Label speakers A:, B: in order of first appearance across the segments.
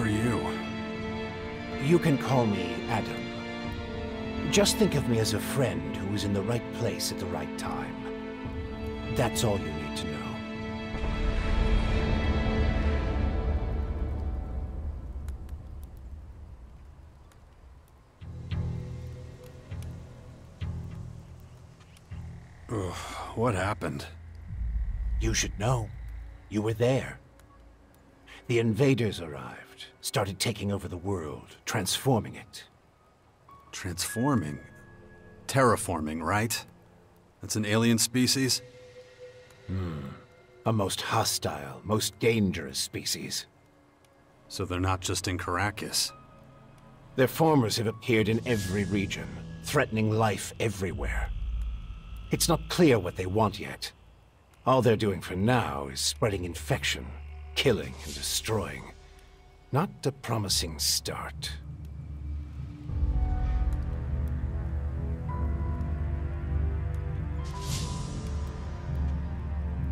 A: Who are you?
B: You can call me Adam. Just think of me as a friend who was in the right place at the right time. That's all you need to know.
A: Ugh, what happened?
B: You should know. You were there. The invaders arrived, started taking over the world, transforming it.
A: Transforming? Terraforming, right? That's an alien species? Hmm.
B: A most hostile, most dangerous species.
A: So they're not just in Caracas.
B: Their formers have appeared in every region, threatening life everywhere. It's not clear what they want yet. All they're doing for now is spreading infection, killing and destroying. Not a promising start.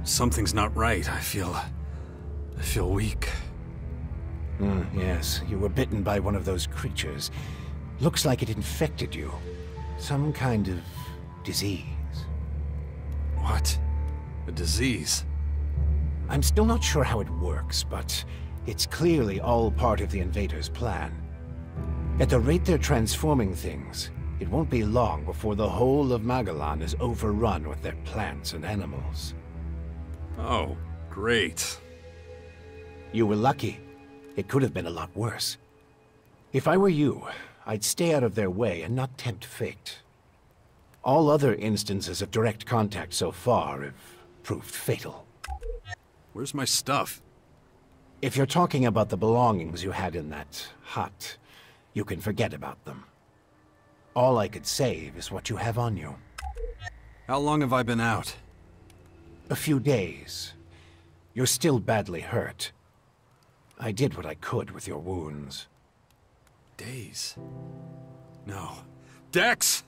A: Something's not right. I feel... I feel weak.
B: Hmm, yes, you were bitten by one of those creatures. Looks like it infected you. Some kind of disease.
A: What? A disease?
B: I'm still not sure how it works, but it's clearly all part of the invaders' plan. At the rate they're transforming things, it won't be long before the whole of Magalan is overrun with their plants and animals.
A: Oh, great.
B: You were lucky. It could have been a lot worse. If I were you, I'd stay out of their way and not tempt fate. All other instances of direct contact so far have proved fatal.
A: Where's my stuff?
B: If you're talking about the belongings you had in that hut, you can forget about them. All I could save is what you have on you.
A: How long have I been out?
B: A few days. You're still badly hurt. I did what I could with your wounds.
A: Days. No. Dex!